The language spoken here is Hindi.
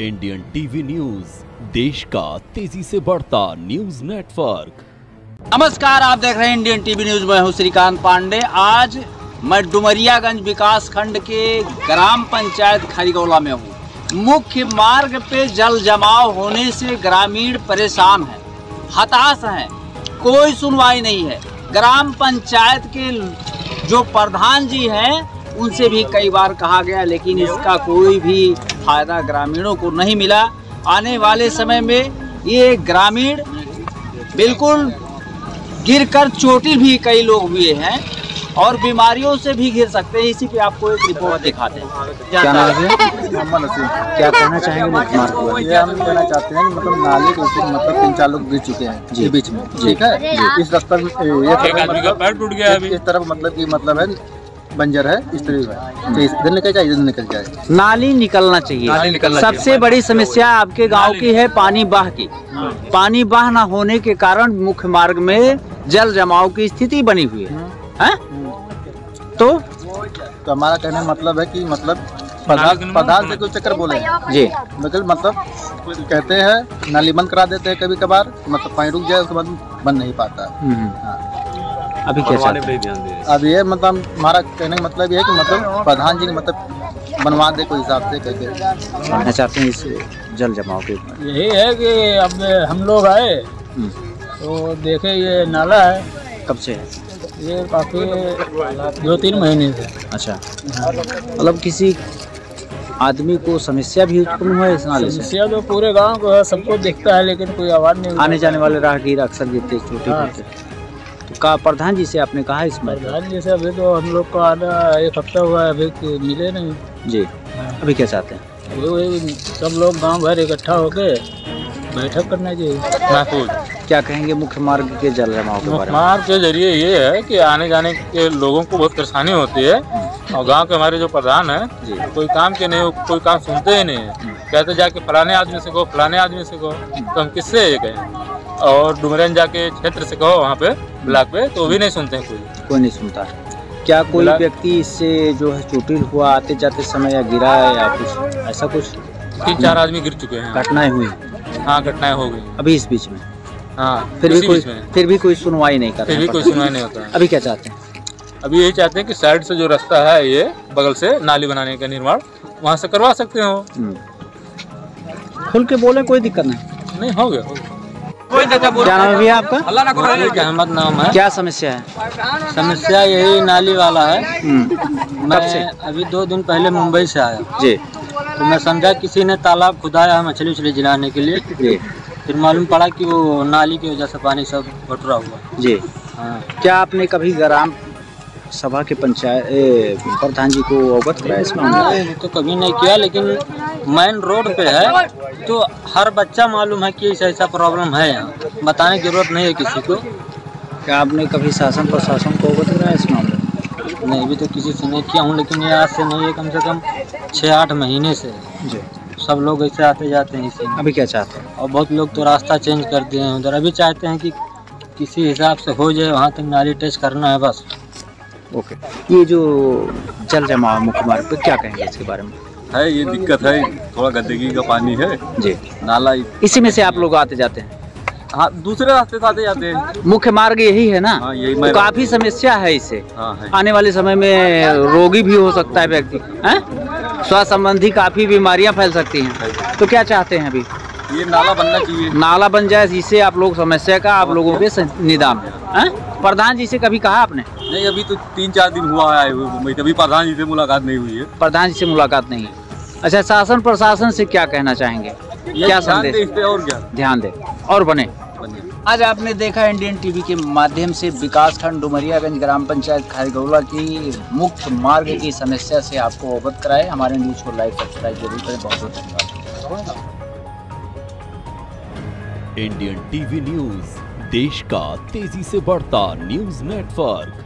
इंडियन टीवी न्यूज़, देश का तेज़ी से बढ़ता न्यूज़ नेटवर्क। नमस्कार, आप देख रहे हैं इंडियन टीवी न्यूज़। में हूँ श्रीकांत पांडे। आज मैं डुमरियागंज विकास खंड के ग्राम पंचायत खरीगौला में हूँ। मुख्य मार्ग पे जल जमाव होने से ग्रामीण परेशान हैं, हताश हैं। कोई सुनवाई नहीं है। ग्राम पंचायत के जो प्रधान जी हैं, उनसे भी कई बार कहा गया, लेकिन इसका कोई भी फ़ायदा ग्रामीणों को नहीं मिला। आने वाले समय में ये ग्रामीण बिल्कुल गिरकर चोटिल भी कई लोग हुए हैं और बीमारियों से भी घिर सकते हैं। इसी पे आपको एक रिपोर्ट दिखाते हैं। क्या नाम है? क्या कहना चाहेंगे? ये हम कहना चाहते हैं कि मतलब नाले के ऊपर मतलब तीन चार लोग गिर चुके हैं जी। जी बीच में। ठीक है? इस रास्ते में एक आदमी का पैर टूट गया अभी। इस तरफ़ मतलब कि मतलब है बंजर है इस तरफ़ है। तो इधर निकल जाए इधर निकल जाए। नाली निकलना चाहिए। नाली निकलना सबसे बड़ी समस्या आपके गाँव की है पानी बाह की। पानी बाह ना होने के कारण मुख्य मार्ग में जल जमाव की स्थिति बनी हुई है। हैं? तो? तो हमारा कहने मतलब है कि मतलब प्रधान प्रधान से कोई चक्कर बोले। जी। मतलब मतलब कहते हैं नाली बंद करा देते हैं कभी कभार मतलब पानी रुक जाए उसके बाद बंद नहीं पाता। हम्म, हाँ। अभी क्या चाहते हैं? अब ये मतलब हमारा कहने का मतलब ये है कि मतलब प्रधान जी ने मतलब बनवा दे कोई हिसाब से करके कहना चाहते हैं इस जल जमाव के यही है कि अब हम लोग आए हम्म, तो देखे ये नाला है। कब से है? ये काफ़ी दो तीन महीने से। अच्छा। मतलब किसी आदमी को समस्या भी उत्पन्न हुआ इस नाले से? समस्या तो पूरे गाँव को है सबको दिखता है लेकिन कोई आवाज़ नहीं आने जाने वाले राहगीर अक्सर गिरते छोटे हाँ। तो का प्रधान जी से आपने कहा इस बारे प्रधान जी से अभी तो हम लोग को आना एक हफ़्ता हुआ है अभी मिले नहीं। जी। अभी क्या चाहते हैं? वही सब लोग गाँव भर इकट्ठा होके बैठक करना चाहिए महफूज। क्या कहेंगे मुख्य मार्ग के जल जमाव के बारे में? मार्ग के ज़रिए ये है कि आने जाने के लोगों को बहुत परेशानी होती है। और गाँव के हमारे जो प्रधान है जी। कोई काम के नहीं कोई काम सुनते ही नहीं है। कहते जाके फलाने आदमी से कहो फलाने आदमी से कहो तो हम किससे ये कहें और डुमरन जाके क्षेत्र से कहो वहाँ पे ब्लॉक पे तो भी नहीं सुनते हैं कोई। कोई नहीं सुनता। क्या कोई व्यक्ति इससे जो है चोटिल हुआ आते जाते समय या गिरा है या कुछ? ऐसा कुछ? तीन चार आदमी गिर चुके हैं। घटनाएँ हुई। हाँ घटनाएँ हो गई। अभी इस बीच में? हाँ फिर भी कोई फिर भी कोई सुनवाई नहीं कर फिर भी कोई सुनवाई नहीं होता। अभी क्या चाहते हैं? अभी यही चाहते हैं कि साइड से जो रास्ता है ये बगल से नाली बनाने का निर्माण वहाँ से करवा सकते हो। हम्म। खुल के बोले कोई दिक्कत नहीं। नहीं हो गया। हो भी क्या नाम है आपका? अहमद नाम है। क्या समस्या है? समस्या यही नाली वाला है। हम्म, मैं से? अभी दो दिन पहले मुंबई से आया। जी। तो मैं समझा किसी ने तालाब खुदाया है मछली उछली जिलाने के लिए। जी। फिर मालूम पड़ा कि वो नाली की वजह से पानी सब बटुरा हुआ। जी। हाँ। क्या आपने कभी ग्राम सभा के पंचायत प्रधान जी को अवगत कराया इस मामले में? तो कभी नहीं किया लेकिन मेन रोड पे है तो हर बच्चा मालूम है कि ऐसा ऐसा प्रॉब्लम है यहाँ। बताने की ज़रूरत नहीं है किसी को। क्या आपने कभी शासन प्रशासन को अवगत कराया इस मामले में नहीं अभी तो किसी से नहीं किया हूँ लेकिन ये आज से नहीं है कम से कम छः आठ महीने से। जी। सब लोग ऐसे आते जाते हैं इसी में। अभी क्या चाहते हैं? और बहुत लोग तो रास्ता चेंज कर दिए हैं उधर। अभी चाहते हैं कि किसी हिसाब से हो जाए वहाँ तक नाली टेस्ट करना है बस। ओके। ये जो जल जमाव मुख्य मार्ग पे क्या कहेंगे इसके बारे में? है ये दिक्कत है थोड़ा गंदगी का पानी है। जी। नाला इसी में से आप लोग आते जाते हैं? हाँ दूसरे रास्ते से आते जाते हैं। मुख्य मार्ग यही है ना? हाँ यही तो काफ़ी समस्या है इससे हाँ है। आने वाले समय में रोगी भी हो सकता है व्यक्ति। हैं? स्वास्थ्य संबंधी काफ़ी बीमारियाँ फैल सकती हैं। तो क्या चाहते हैं अभी? ये नाला बनना चाहिए। नाला बन जाए जिससे आप लोग समस्या का आप लोगों के निदान। हो? प्रधान जी से कभी कहा आपने? नहीं अभी तो तीन चार दिन हुआ है आए हुए मुंबई। अभी प्रधान जी से मुलाकात नहीं हुई है। प्रधान जी से मुलाकात नहीं अच्छा शासन प्रशासन से क्या कहना चाहेंगे? क्या ध्यान दे संदेश इस पे और क्या? ध्यान दे। और बने। बने। आज आपने देखा इंडियन टीवी के माध्यम से विकासखंड डुमरियागंज ग्राम पंचायत खारीगौला की मुख्य मार्ग की समस्या से आपको अवगत कराए। हमारे न्यूज़ को लाइक सब्सक्राइब ज़रूर करें। बहुत बहुत धन्यवाद। इंडियन टीवी न्यूज़ देश का तेज़ी से बढ़ता न्यूज़ नेटवर्क।